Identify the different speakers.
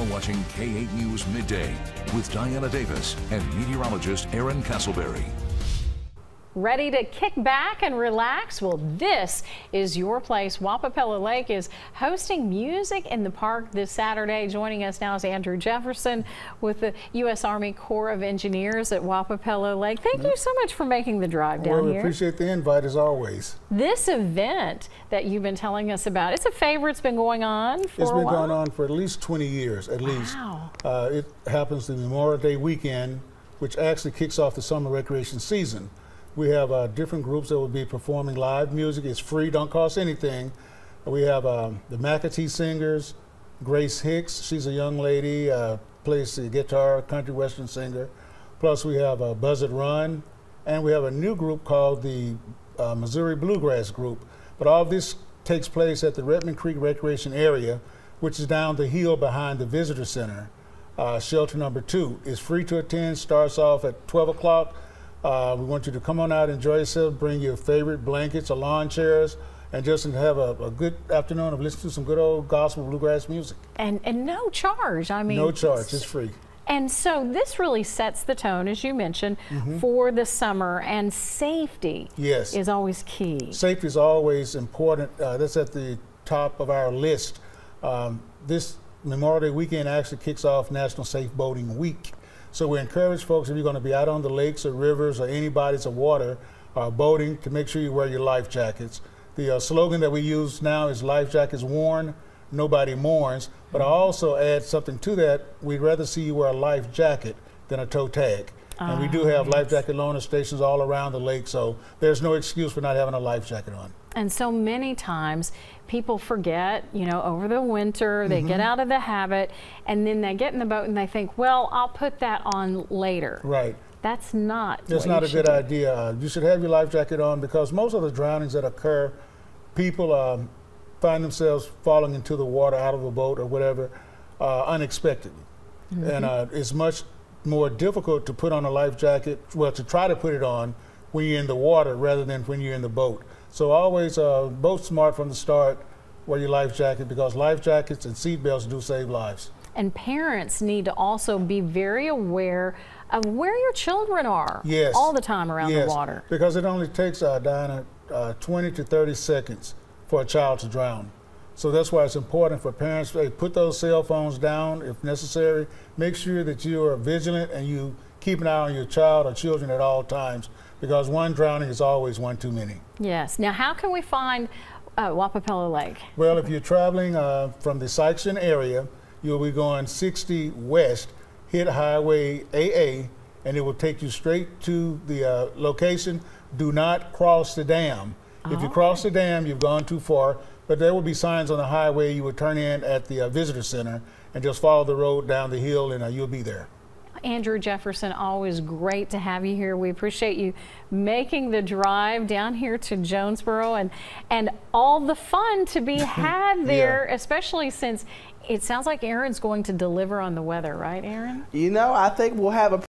Speaker 1: are watching K8 News Midday with Diana Davis and meteorologist Aaron Castleberry.
Speaker 2: Ready to kick back and relax? Well, this is your place. Wappapello Lake is hosting music in the park this Saturday. Joining us now is Andrew Jefferson with the U.S. Army Corps of Engineers at Wappapello Lake. Thank you so much for making the drive down
Speaker 3: well, we
Speaker 2: here.
Speaker 3: appreciate the invite as always.
Speaker 2: This event that you've been telling us about, it's a favorite. It's been going on for
Speaker 3: It's been going on for at least 20 years, at least.
Speaker 2: Wow.
Speaker 3: Uh, it happens the Memorial Day weekend, which actually kicks off the summer recreation season. We have uh, different groups that will be performing live music. It's free, don't cost anything. We have um, the McAtee Singers, Grace Hicks. She's a young lady, uh, plays the guitar, country western singer. Plus, we have uh, Buzzard Run, and we have a new group called the uh, Missouri Bluegrass Group. But all this takes place at the Redman Creek Recreation Area, which is down the hill behind the Visitor Center. Uh, shelter number two is free to attend, starts off at 12 o'clock. Uh, we want you to come on out, enjoy yourself, bring your favorite blankets or lawn chairs, and just have a, a good afternoon of listening to some good old gospel bluegrass music.
Speaker 2: And, and no charge. I mean,
Speaker 3: No charge, it's free.
Speaker 2: And so this really sets the tone, as you mentioned, for the summer, and safety.
Speaker 3: Yes.
Speaker 2: is always key.
Speaker 3: Safety is always important. Uh, that's at the top of our list. Um, this Memorial Day weekend actually kicks off National Safe Boating Week. So we encourage folks if you're going to be out on the lakes or rivers or any bodies of water uh, boating to make sure you wear your life jackets. The uh, slogan that we use now is life jackets worn, nobody mourns. But I also add something to that. We'd rather see you wear a life jacket than a toe tag. And we do have life jacket loaner stations all around the lake, so there's no excuse for not having a life jacket on.
Speaker 2: And so many times people forget, you know, over the winter, they
Speaker 3: Mm-hmm.
Speaker 2: get out of the habit, and then they get in the boat and they think, well, I'll put that on later.
Speaker 3: Right.
Speaker 2: That's not.
Speaker 3: That's not a good
Speaker 2: do.
Speaker 3: idea. You should have your life jacket on because most of the drownings that occur, people um, find themselves falling into the water out of a boat or whatever uh, unexpectedly. And uh, it's much more difficult to put on a life jacket, well, to try to put it on when you're in the water rather than when you're in the boat. So always uh, boat smart from the start, wear your life jacket because life jackets and seat belts do save lives.
Speaker 2: And parents need to also be very aware of where your children are
Speaker 3: Yes.
Speaker 2: all the time around
Speaker 3: yes,
Speaker 2: the water.
Speaker 3: Because it only takes, uh, Diana, uh, 20 to 30 seconds for a child to drown. So that's why it's important for parents to put those cell phones down if necessary. Make sure that you are vigilant and you keep an eye on your child or children at all times because one drowning is always one too many.
Speaker 2: Yes. Now, how can we find uh, Lake?
Speaker 3: Well, if you're traveling uh, from the Sikeston area, you'll be going 60 west, hit Highway AA, and it will take you straight to the uh, location. Do not cross the dam. If you cross the dam, you've gone too far. But there will be signs on the highway. You would turn in at the uh, visitor center and just follow the road down the hill, and uh, you'll be there.
Speaker 2: Andrew Jefferson, always great to have you here. We appreciate you making the drive down here to Jonesboro and and all the fun to be had there, especially since it sounds like Aaron's going to deliver on the weather, right, Aaron?
Speaker 4: You know, I think we'll have a